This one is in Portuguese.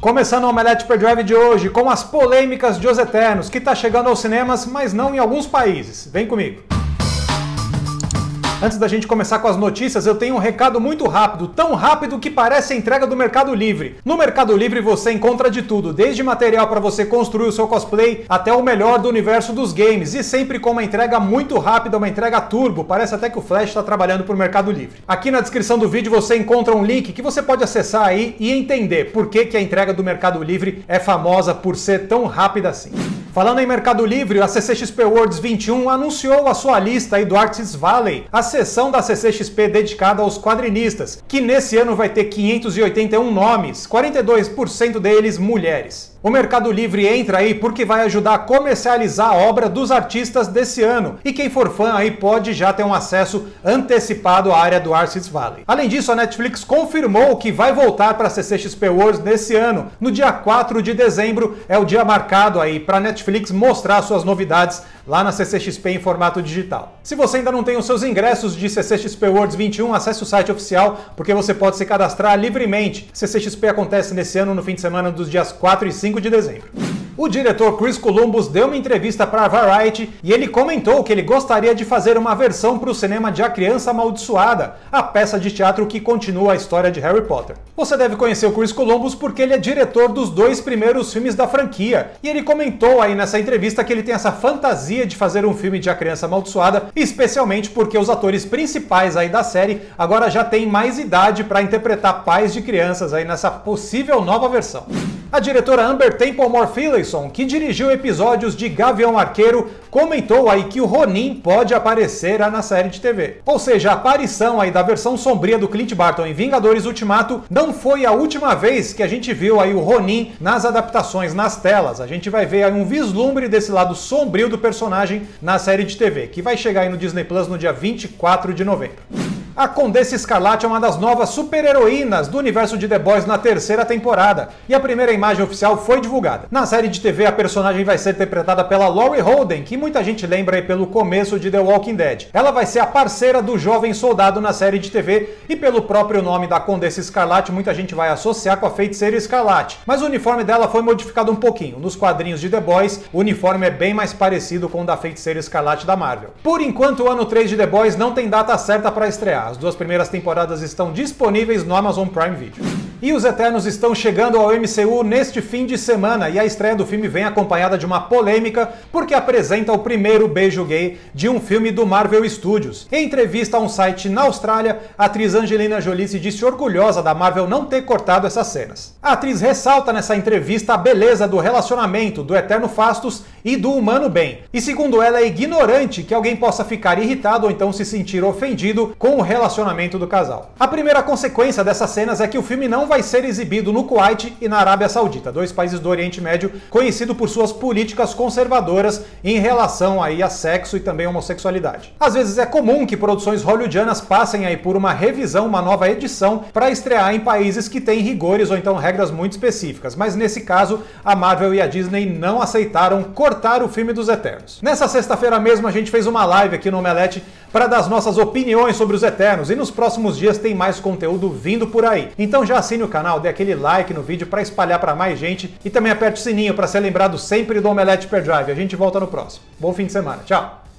Começando o Omelete Drive de hoje com as polêmicas de Os Eternos, que está chegando aos cinemas, mas não em alguns países. Vem comigo. Antes da gente começar com as notícias, eu tenho um recado muito rápido, tão rápido que parece a entrega do Mercado Livre. No Mercado Livre você encontra de tudo, desde material para você construir o seu cosplay até o melhor do universo dos games, e sempre com uma entrega muito rápida, uma entrega turbo. Parece até que o Flash está trabalhando para o Mercado Livre. Aqui na descrição do vídeo você encontra um link que você pode acessar aí e entender por que, que a entrega do Mercado Livre é famosa por ser tão rápida assim. Falando em Mercado Livre, a CCXP Worlds 21 anunciou a sua lista aí do Artists Valley, a seção da CCXP dedicada aos quadrinistas, que nesse ano vai ter 581 nomes, 42% deles mulheres. O Mercado Livre entra aí porque vai ajudar a comercializar a obra dos artistas desse ano. E quem for fã aí pode já ter um acesso antecipado à área do Artists Valley. Além disso, a Netflix confirmou que vai voltar para a CCXP Worlds nesse ano. No dia 4 de dezembro é o dia marcado aí para a Netflix mostrar suas novidades lá na CCXP em formato digital. Se você ainda não tem os seus ingressos de CCXP Worlds 21, acesse o site oficial porque você pode se cadastrar livremente. CCXP acontece nesse ano no fim de semana dos dias 4 e 5 5 de dezembro. O diretor Chris Columbus deu uma entrevista para Variety e ele comentou que ele gostaria de fazer uma versão para o cinema de A Criança Amaldiçoada, a peça de teatro que continua a história de Harry Potter. Você deve conhecer o Chris Columbus porque ele é diretor dos dois primeiros filmes da franquia, e ele comentou aí nessa entrevista que ele tem essa fantasia de fazer um filme de A Criança Amaldiçoada, especialmente porque os atores principais aí da série agora já têm mais idade para interpretar pais de crianças aí nessa possível nova versão. A diretora Amber Templemore Phillipson, que dirigiu episódios de Gavião Arqueiro, comentou aí que o Ronin pode aparecer na série de TV. Ou seja, a aparição aí da versão sombria do Clint Barton em Vingadores Ultimato não foi a última vez que a gente viu aí o Ronin nas adaptações, nas telas. A gente vai ver aí um vislumbre desse lado sombrio do personagem na série de TV, que vai chegar aí no Disney Plus no dia 24 de novembro. A Condessa Escarlate é uma das novas super-heroínas do universo de The Boys na terceira temporada, e a primeira imagem oficial foi divulgada. Na série de TV, a personagem vai ser interpretada pela Laurie Holden, que muita gente lembra pelo começo de The Walking Dead. Ela vai ser a parceira do jovem soldado na série de TV, e pelo próprio nome da Condessa Escarlate, muita gente vai associar com a feiticeira Escarlate. Mas o uniforme dela foi modificado um pouquinho. Nos quadrinhos de The Boys, o uniforme é bem mais parecido com o da feiticeira Escarlate da Marvel. Por enquanto, o ano 3 de The Boys não tem data certa para estrear. As duas primeiras temporadas estão disponíveis no Amazon Prime Video. E os Eternos estão chegando ao MCU neste fim de semana e a estreia do filme vem acompanhada de uma polêmica porque apresenta o primeiro beijo gay de um filme do Marvel Studios. Em entrevista a um site na Austrália, a atriz Angelina Jolie se disse orgulhosa da Marvel não ter cortado essas cenas. A atriz ressalta nessa entrevista a beleza do relacionamento do Eterno Fastos e do Humano Bem. E segundo ela, é ignorante que alguém possa ficar irritado ou então se sentir ofendido com o relacionamento do casal. A primeira consequência dessas cenas é que o filme não vai ser exibido no Kuwait e na Arábia Saudita, dois países do Oriente Médio conhecidos por suas políticas conservadoras em relação aí a sexo e também homossexualidade. Às vezes é comum que produções hollywoodianas passem aí por uma revisão, uma nova edição para estrear em países que têm rigores ou então regras muito específicas, mas nesse caso a Marvel e a Disney não aceitaram cortar o filme dos Eternos. Nessa sexta-feira mesmo a gente fez uma live aqui no Omelete para dar as nossas opiniões sobre os Eternos e nos próximos dias tem mais conteúdo vindo por aí. Então já assine o canal, dê aquele like no vídeo para espalhar para mais gente e também aperte o sininho para ser lembrado sempre do Omelete Per Drive. A gente volta no próximo. Bom fim de semana. Tchau!